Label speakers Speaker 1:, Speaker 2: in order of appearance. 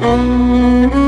Speaker 1: Oh, hmm